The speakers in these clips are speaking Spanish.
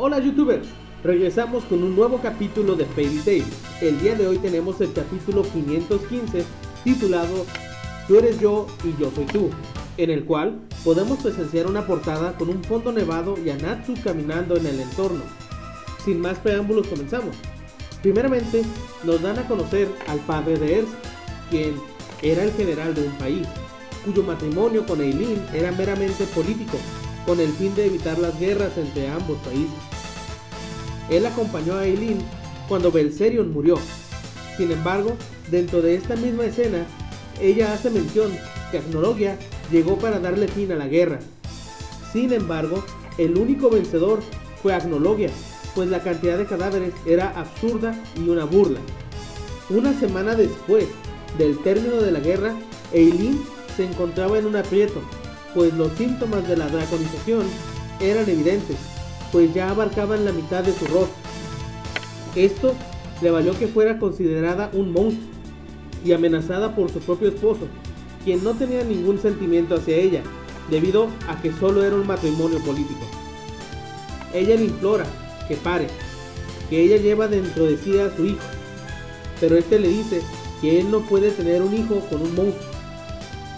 Hola youtubers, regresamos con un nuevo capítulo de Fairy Tail. El día de hoy tenemos el capítulo 515 titulado Tú eres yo y yo soy tú, en el cual podemos presenciar una portada con un fondo nevado y a Natsu caminando en el entorno. Sin más preámbulos comenzamos. Primeramente nos dan a conocer al padre de Ersa, quien era el general de un país, cuyo matrimonio con Eileen era meramente político, con el fin de evitar las guerras entre ambos países. Él acompañó a Eileen cuando Belserion murió. Sin embargo, dentro de esta misma escena, ella hace mención que Agnologia llegó para darle fin a la guerra. Sin embargo, el único vencedor fue Agnologia, pues la cantidad de cadáveres era absurda y una burla. Una semana después del término de la guerra, Eileen se encontraba en un aprieto, pues los síntomas de la draconización eran evidentes, pues ya abarcaban la mitad de su rostro. Esto le valió que fuera considerada un monstruo y amenazada por su propio esposo, quien no tenía ningún sentimiento hacia ella, debido a que solo era un matrimonio político. Ella le implora que pare, que ella lleva dentro de sí a su hijo, pero este le dice que él no puede tener un hijo con un monstruo,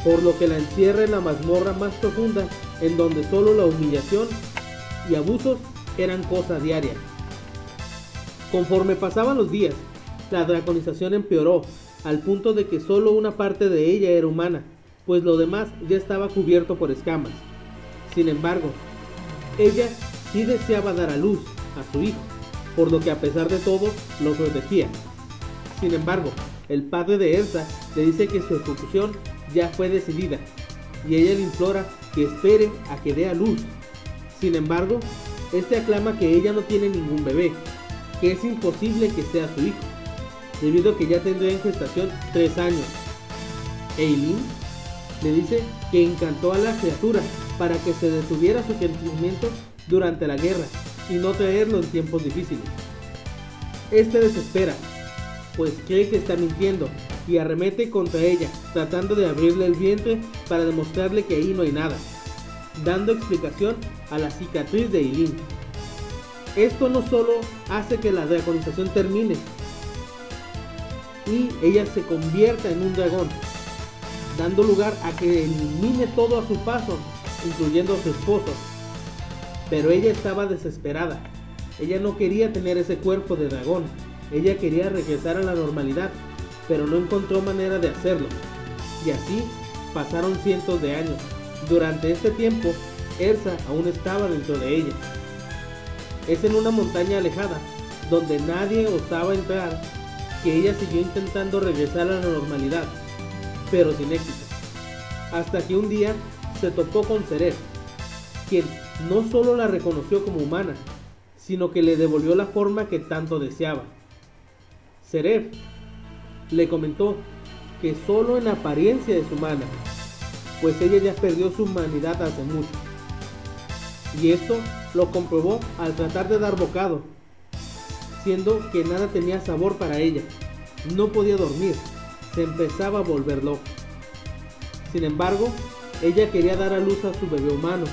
por lo que la encierra en la mazmorra más profunda, en donde solo la humillación y abusos eran cosa diaria. Conforme pasaban los días, la draconización empeoró, al punto de que solo una parte de ella era humana, pues lo demás ya estaba cubierto por escamas. Sin embargo, ella sí deseaba dar a luz a su hijo, por lo que a pesar de todo lo protegía. Sin embargo, el padre de Elsa le dice que su ejecución ya fue decidida y ella le implora que espere a que dé a luz. Sin embargo, este aclama que ella no tiene ningún bebé, que es imposible que sea su hijo, debido a que ya tendría en gestación 3 años. Eileen le dice que encantó a la criatura para que se detuviera su sentimiento durante la guerra y no traerlo en tiempos difíciles. Este desespera, pues cree que está mintiendo y arremete contra ella, tratando de abrirle el vientre para demostrarle que ahí no hay nada, dando explicación a la cicatriz de Eileen. Esto no solo hace que la draconización termine y ella se convierta en un dragón, dando lugar a que elimine todo a su paso, incluyendo a su esposo. Pero ella estaba desesperada. Ella no quería tener ese cuerpo de dragón. Ella quería regresar a la normalidad, pero no encontró manera de hacerlo. Y así pasaron cientos de años. Durante este tiempo, Ersa aún estaba dentro de ella. Es en una montaña alejada, donde nadie osaba entrar, que ella siguió intentando regresar a la normalidad, pero sin éxito. Hasta que un día se topó con Seref, quien no solo la reconoció como humana, sino que le devolvió la forma que tanto deseaba. Seref le comentó que solo en apariencia es humana, pues ella ya perdió su humanidad hace mucho. Y esto lo comprobó al tratar de dar bocado, siendo que nada tenía sabor para ella. No podía dormir, se empezaba a volver loca. Sin embargo, ella quería dar a luz a su bebé humano,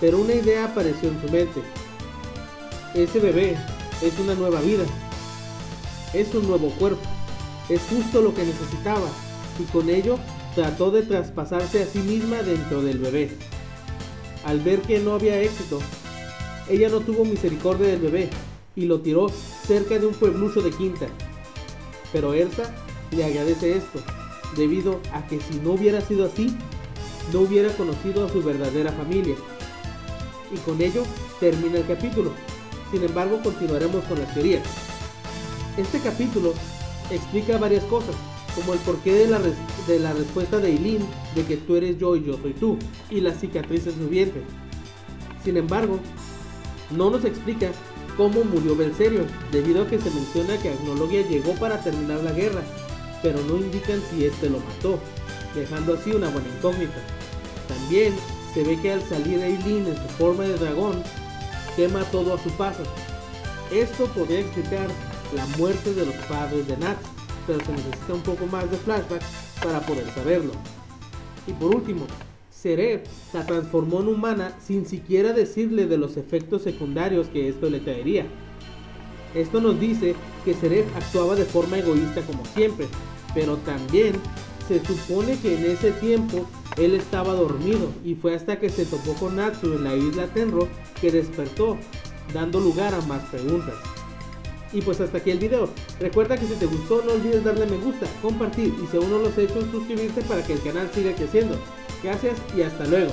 pero una idea apareció en su mente. Ese bebé es una nueva vida, es un nuevo cuerpo, es justo lo que necesitaba, y con ello trató de traspasarse a sí misma dentro del bebé. Al ver que no había éxito, ella no tuvo misericordia del bebé y lo tiró cerca de un pueblucho de quinta. Pero Elsa le agradece esto, debido a que si no hubiera sido así, no hubiera conocido a su verdadera familia. Y con ello termina el capítulo. Sin embargo, continuaremos con las teorías. Este capítulo explica varias cosas, como el porqué de la, de la respuesta de Eileen de que tú eres yo y yo soy tú, y la cicatriz en su vientre. Sin embargo, no nos explica cómo murió Belserion, debido a que se menciona que Agnologia llegó para terminar la guerra, pero no indican si este lo mató, dejando así una buena incógnita. También se ve que al salir Eileen en su forma de dragón, quema todo a su paso. Esto podría explicar la muerte de los padres de Nat, pero se necesita un poco más de flashback para poder saberlo. Y por último, Seref la transformó en humana sin siquiera decirle de los efectos secundarios que esto le traería. Esto nos dice que Seref actuaba de forma egoísta como siempre, pero también se supone que en ese tiempo él estaba dormido y fue hasta que se topó con Natsu en la isla Tenro que despertó, dando lugar a más preguntas. Y pues hasta aquí el video. Recuerda que si te gustó no olvides darle me gusta, compartir y si aún no lo has hecho suscribirte para que el canal siga creciendo. Gracias y hasta luego.